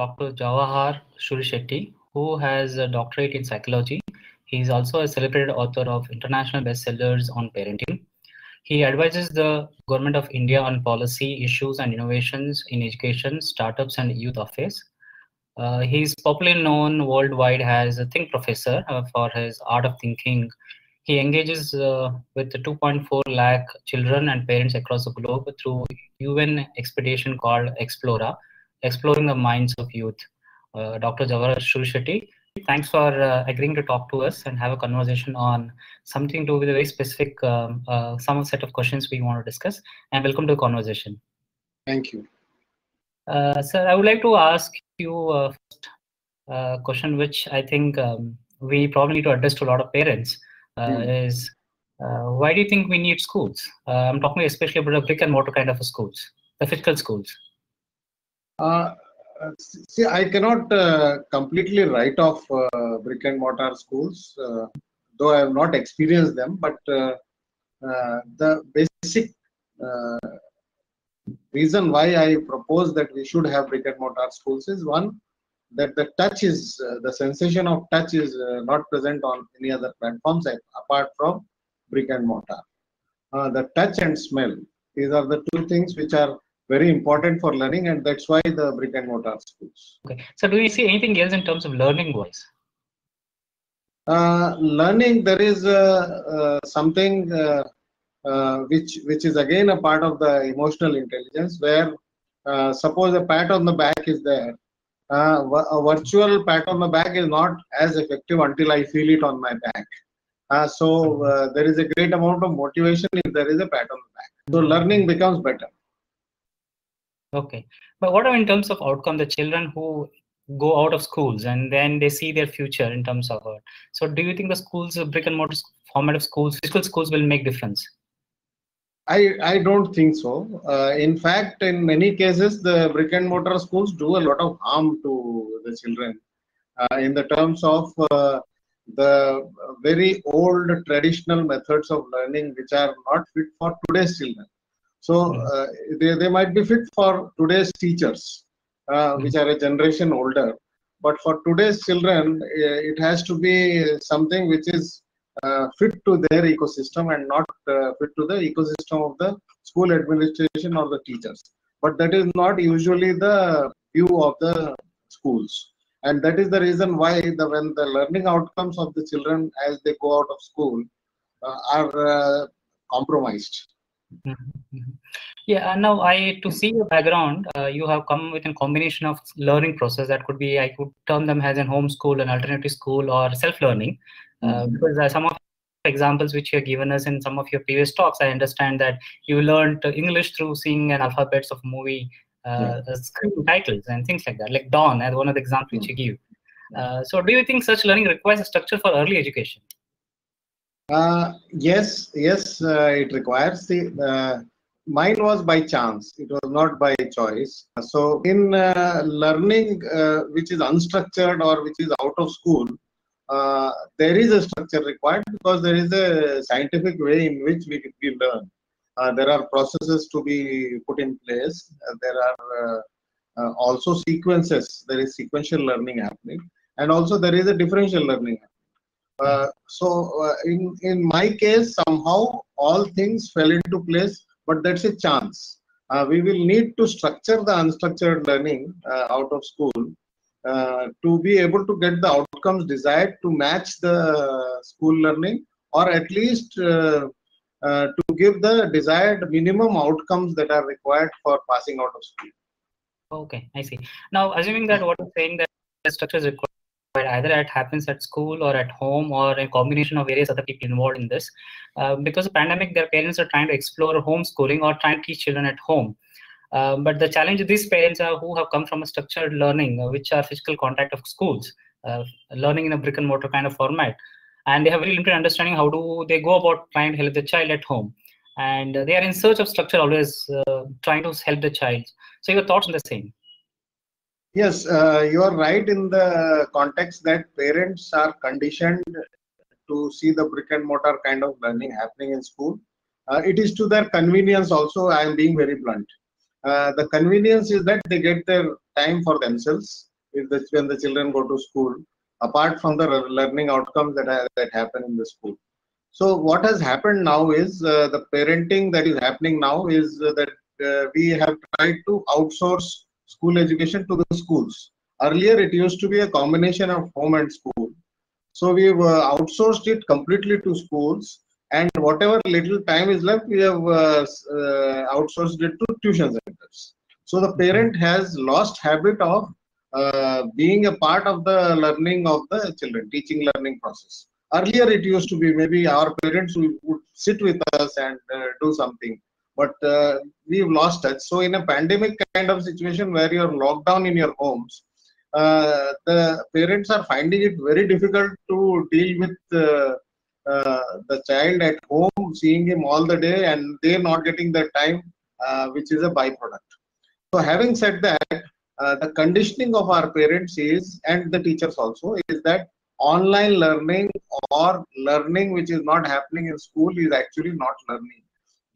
Dr. Jawahar Surisetti, who has a doctorate in psychology. He is also a celebrated author of international bestsellers on parenting. He advises the Government of India on policy issues and innovations in education, startups, and youth affairs. Uh, he is popularly known worldwide as a Think Professor uh, for his art of thinking. He engages uh, with 2.4 lakh children and parents across the globe through UN expedition called Explora, exploring the minds of youth. Uh, Dr. Jawahar Surisetti, thanks for uh, agreeing to talk to us and have a conversation on something to do with a very specific um, uh, some set of questions we want to discuss. And welcome to the conversation. Thank you. Uh, sir, I would like to ask you a uh, question which I think um, we probably need to address to a lot of parents mm. is why do you think we need schools? I'm talking especially about a brick and mortar kind of schools, the physical schools. Uh, see, I cannot uh, completely write off uh, brick and mortar schools, though I have not experienced them. But the basic reason why I propose that we should have brick and mortar schools is one that the touch is uh, the sensation of touch is uh, not present on any other platforms apart from brick and mortar. Uh, the touch and smell these are the two things which are very important for learning and that's why the brick and mortar schools. Okay. So do you see anything else in terms of learning wise? Uh, learning there is uh, uh, something uh, uh, which which is again a part of the emotional intelligence where uh, suppose a pat on the back is there. A virtual pat on the back is not as effective until i feel it on my back. So there is a great amount of motivation if there is a pat on the back. So learning becomes better Okay. But what are in terms of outcome, the children who go out of schools and then they see their future in terms of it. So do you think the schools, brick and mortar format of schools, physical schools will make difference? I, I don't think so. Uh, in fact, in many cases, the brick and mortar schools do a lot of harm to the children uh, in the terms of uh, the very old traditional methods of learning which are not fit for today's children. So hmm. uh, they, they might be fit for today's teachers, uh, hmm. which are a generation older. But for today's children, uh, it has to be something which is uh, fit to their ecosystem and not uh, fit to the ecosystem of the school administration or the teachers. But that is not usually the view of the schools. And that is the reason why the, when the learning outcomes of the children as they go out of school uh, are compromised. Mm-hmm. mm-hmm. Yeah, now I to see your background, uh, you have come with a combination of learning process that could be I could term them as an homeschool, an alternative school, or self-learning. Uh, mm-hmm. Because uh, some of examples which you have given us in some of your previous talks, I understand that you learned English through seeing an alphabets of movie uh, yeah. screen titles and things like that, like Dawn as one of the examples mm-hmm. which you give. Uh, so, do you think such learning requires a structure for early education? Uh, yes, yes, uh, it requires the. Uh, mine was by chance; it was not by choice. So, in uh, learning uh, which is unstructured or which is out of school, there is a structure required because there is a scientific way in which we, we learn. there are processes to be put in place. there are also sequences. There is sequential learning happening, and also there is a differential learning. Uh, so uh, in in my case, somehow all things fell into place, but that's a chance. Uh, we will need to structure the unstructured learning out of school uh, to be able to get the outcomes desired to match the school learning or at least uh, uh, to give the desired minimum outcomes that are required for passing out of school. Okay, I see. Now, assuming that what you're saying that the structure is required either it happens at school or at home or a combination of various other people involved in this. Uh, because of pandemic, their parents are trying to explore homeschooling or trying to teach children at home. Uh, but the challenge these parents are who have come from a structured learning, uh, which are physical contact of schools, uh, learning in a brick and mortar kind of format. And they have very limited understanding how do they go about trying to help the child at home. And they are in search of structure, always uh, trying to help the child. So your thoughts on the same? Yes, uh, you are right in the context that parents are conditioned to see the brick and mortar kind of learning happening in school. Uh, it is to their convenience also, I am being very blunt. Uh, the convenience is that they get their time for themselves. if the, when the children go to school, apart from the learning outcomes that, are, that happen in the school. So what has happened now is uh, the parenting that is happening now is uh, that uh, we have tried to outsource school education to the schools. Earlier, it used to be a combination of home and school. So we've uh, outsourced it completely to schools and whatever little time is left, we have uh, uh, outsourced it to tuition centers. So the parent has lost habit of uh, being a part of the learning of the children, teaching learning process. Earlier, it used to be maybe our parents would, sit with us and uh, do something, but uh, we've lost touch. So in a pandemic kind of situation where you're locked down in your homes, uh, the parents are finding it very difficult to deal with uh, uh, the child at home, seeing him all the day, and they're not getting the time, uh, which is a byproduct. So, having said that, uh, the conditioning of our parents is, and the teachers also, is that online learning or learning which is not happening in school is actually not learning.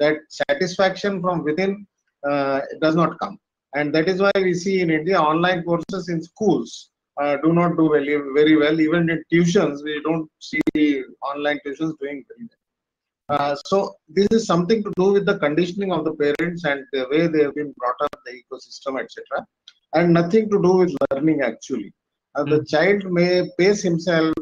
That satisfaction from within uh, does not come. And that is why we see in India online courses in schools uh, do not do very, very well. Even in tuitions, we don't see online tuitions doing very well. Uh, so this is something to do with the conditioning of the parents and the way they have been brought up, the ecosystem, etc., and nothing to do with learning actually. Uh, the Mm. child may pace himself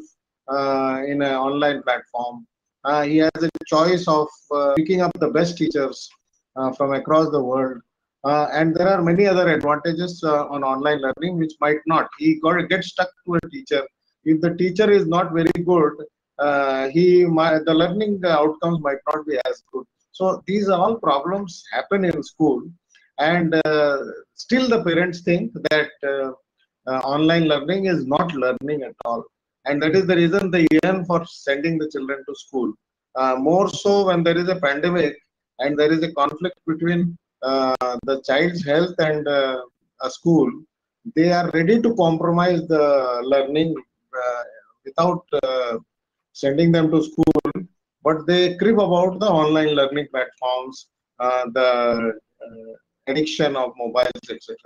uh, in an online platform. Uh, he has a choice of uh, picking up the best teachers uh, from across the world. And there are many other advantages on online learning which might not. He got get stuck to a teacher. If the teacher is not very good, he might, the learning outcomes might not be as good. So these are all problems happen in school, and uh, still the parents think that uh, uh, online learning is not learning at all, and that is the reason they yearn for sending the children to school. Uh, more so when there is a pandemic and there is a conflict between uh, the child's health and uh, a school, they are ready to compromise the learning uh, without uh, sending them to school, but they crib about the online learning platforms, uh, the addiction of mobiles, etc.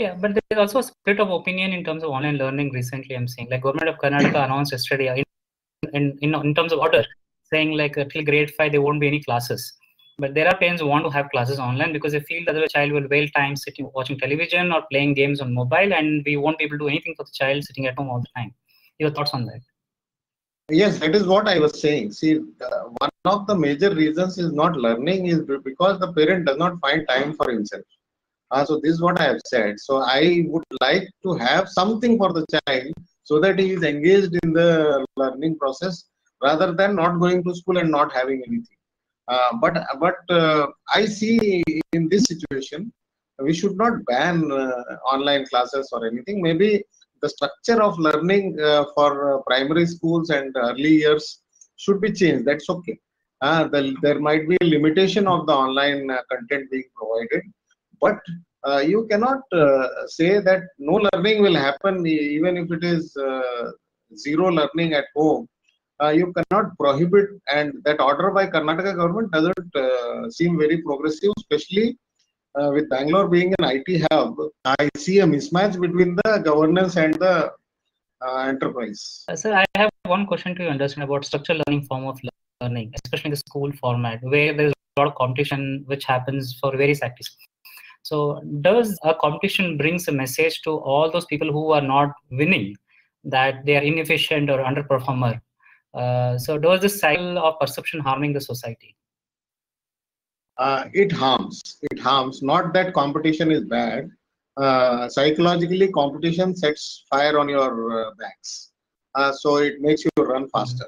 Yeah, but there's also a split of opinion in terms of online learning recently. I'm seeing like government of Karnataka announced yesterday in, in, in, in terms of order saying like uh, till grade five there won't be any classes. But there are parents who want to have classes online because they feel that the child will waste time sitting watching television or playing games on mobile, and we won't be able to do anything for the child sitting at home all the time. Your thoughts on that? Yes, that is what I was saying. See, uh, one of the major reasons is not learning is because the parent does not find time for himself. Uh, so this is what I have said. So I would like to have something for the child so that he is engaged in the learning process rather than not going to school and not having anything. Uh, but but uh, I see in this situation we should not ban uh, online classes or anything. Maybe the structure of learning uh, for uh, primary schools and early years should be changed. That's okay. Uh, the, there might be a limitation of the online content being provided, but uh, you cannot uh, say that no learning will happen even if it is uh, zero learning at home. You cannot prohibit, and that order by Karnataka government doesn't seem very progressive, especially uh, with Bangalore being an IT hub, I see a mismatch between the governance and the uh, enterprise. Uh, Sir, I have one question to understand about structural learning form of learning, especially the school format, where there's a lot of competition which happens for various activities. So, does a competition brings a message to all those people who are not winning that they are inefficient or underperformer? Uh, so, does this cycle of perception harming the society? Uh, it harms. It harms. Not that competition is bad. Uh, psychologically, competition sets fire on your uh, backs. Uh, so it makes you run faster.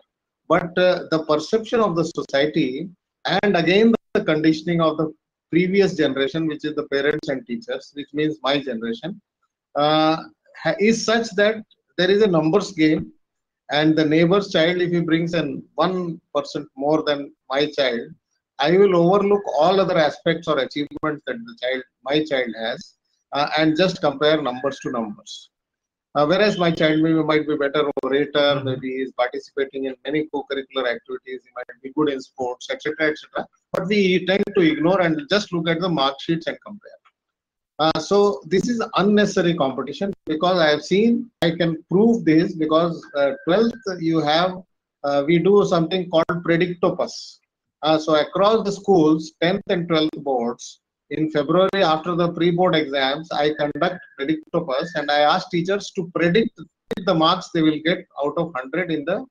But uh, the perception of the society and again the conditioning of the previous generation, which is the parents and teachers, which means my generation, uh, is such that there is a numbers game and the neighbor's child, if he brings in 1% more than my child, I will overlook all other aspects or achievements that the child, my child has, uh, and just compare numbers to numbers. Uh, whereas my child may, might be better orator, maybe he is participating in many co-curricular activities, he might be good in sports, etc., etc. But we tend to ignore and just look at the mark sheets and compare. Uh, so this is unnecessary competition because I have seen, I can prove this because uh, 12th you have, uh, we do something called Predictopus. Uh, so across the schools, 10th and 12th boards, in February after the pre-board exams, I conduct Predictopus and I ask teachers to predict the marks they will get out of 100 in the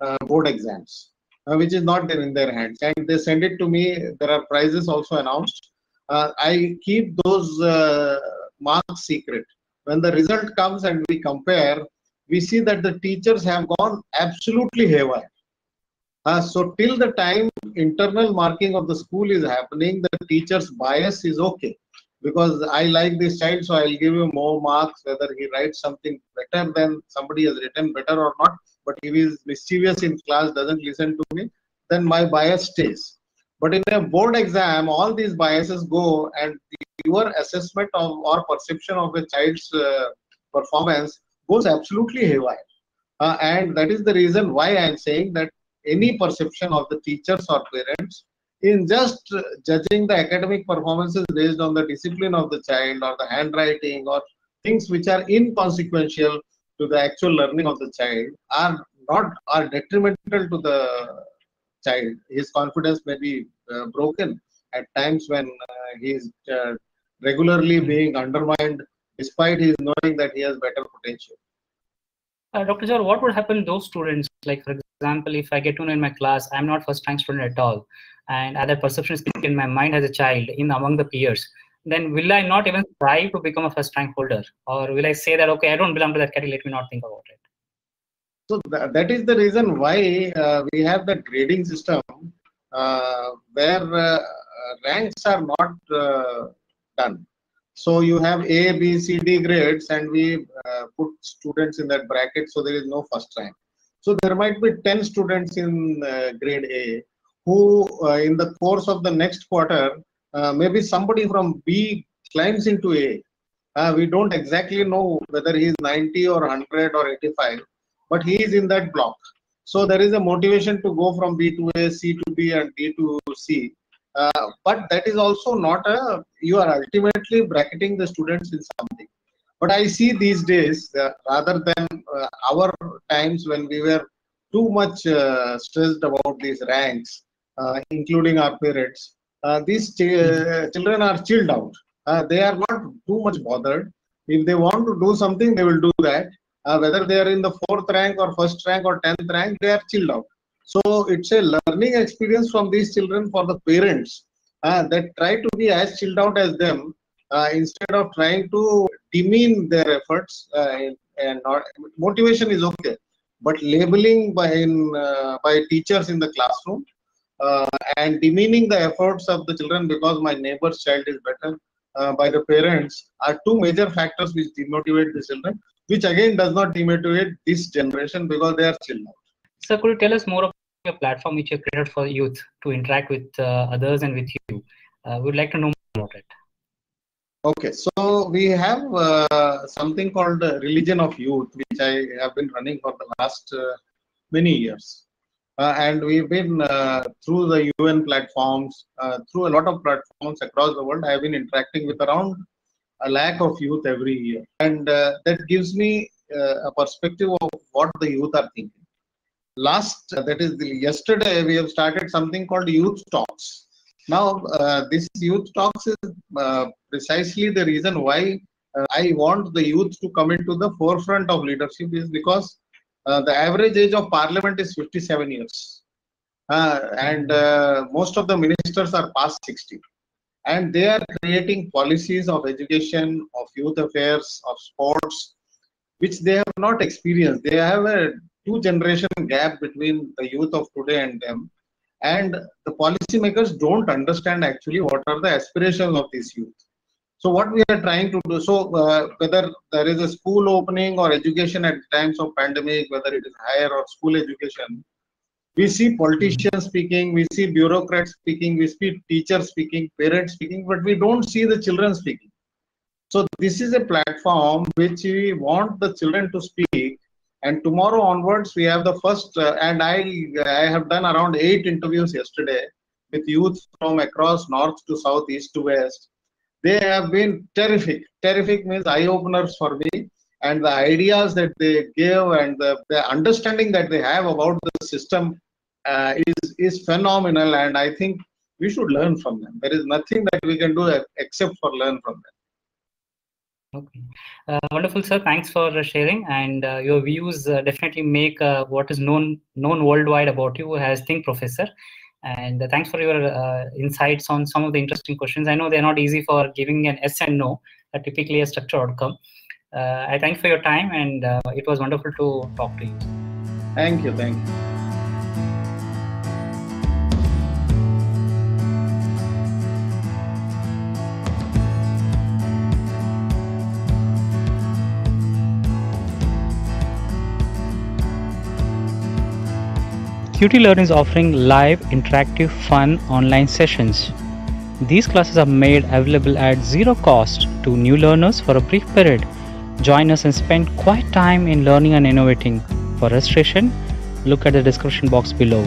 uh, board exams, uh, which is not there in their hands. And they send it to me. There are prizes also announced uh, I keep those uh, marks secret. When the result comes and we compare, we see that the teachers have gone absolutely haywire. Uh, so till the time internal marking of the school is happening, the teacher's bias is okay. Because I like this child, so I'll give him more marks, whether he writes something better than somebody has written better or not. But if he is mischievous in class, doesn't listen to me, then my bias stays. But in a board exam, all these biases go and your assessment of or perception of the child's uh, performance goes absolutely haywire. Uh, and that is the reason why I am saying that any perception of the teachers or parents in just judging the academic performances based on the discipline of the child or the handwriting or things which are inconsequential to the actual learning of the child are not are detrimental to the child. His confidence may be uh, broken at times when uh, he is uh, regularly being undermined despite his knowing that he has better potential. Uh, Dr. Jor, what would happen to those students? Like, for example, if I get to know in my class, I'm not first rank student at all, and other perception is in my mind as a child in among the peers, then will I not even try to become a first rank holder? Or will I say that, okay, I don't belong to that category, let me not think about it? So th that is the reason why uh, we have the grading system uh, where uh, ranks are not uh, done. So you have A, B, C, D grades, and we uh, put students in that bracket, so there is no first rank. So there might be 10 students in uh, grade A who, in the course of the next quarter, maybe somebody from B climbs into A. we don't exactly know whether he is 90 or 100 or 85 but he is in that block. So there is a motivation to go from B to A, C to B, and D to C. Uh, but that is also not a, you are ultimately bracketing the students in something. But I see these days, uh, rather than uh, our times when we were too much uh, stressed about these ranks, uh, including our parents, uh, these ch children are chilled out. they are not too much bothered. If they want to do something, they will do that uh, whether they are in the fourth rank or first rank or 10th rank, they are chilled out. So it's a learning experience from these children for the parents uh, that try to be as chilled out as them uh, instead of trying to demean their efforts. Uh, and not, motivation is okay, but labeling by in, uh, by teachers in the classroom uh, and demeaning the efforts of the children because my neighbor's child is better by the parents are two major factors which demotivate the children which again does not demotivate this generation because they are out. So could you tell us more about your platform which you created for youth to interact with uh, others and with you? Uh, we'd like to know more about it. Okay, so we have uh, something called Religion of Youth, which I have been running for the last uh, many years. Uh, and we've been uh, through the UN platforms, through a lot of platforms across the world, I have been interacting with around a lakh of youth every year. And uh, that gives me uh, a perspective of what the youth are thinking. Last, uh, that is the, yesterday, we have started something called Youth Talks. Now, uh, this Youth Talks is uh, precisely the reason why uh, I want the youth to come into the forefront of leadership is because the average age of parliament is 57 years. and most of the ministers are past 60 and they are creating policies of education, of youth affairs, of sports, which they have not experienced. They have a two generation gap between the youth of today and them. And the policymakers don't understand actually what are the aspirations of these youth. So what we are trying to do, so uh, whether there is a school opening or education at times of pandemic, whether it is higher or school education, we see politicians speaking, we see bureaucrats speaking, we see teachers speaking, parents speaking, but we don't see the children speaking. So this is a platform which we want the children to speak. And tomorrow onwards, we have the first, uh, and I, I have done around eight interviews yesterday with youth from across north to south, east to west. they have been terrific. Terrific means eye openers for me, and the ideas that they give and the, the understanding that they have about the system uh, is is phenomenal. And I think we should learn from them. There is nothing that we can do except for learn from them. Okay, uh, wonderful, sir. Thanks for sharing, and uh, your views uh, definitely make uh, what is known known worldwide about you as Think Professor. And uh, thanks for your uh, insights on some of the interesting questions. I know they're not easy for giving an yes and no, typically a structured outcome. I thank for your time, and it was wonderful to talk to you. Thank you. Thank you. QtLearn is offering live, interactive, fun online sessions. These classes are made available at zero cost to new learners for a brief period. Join us and spend quiet time in learning and innovating. For registration, look at the description box below.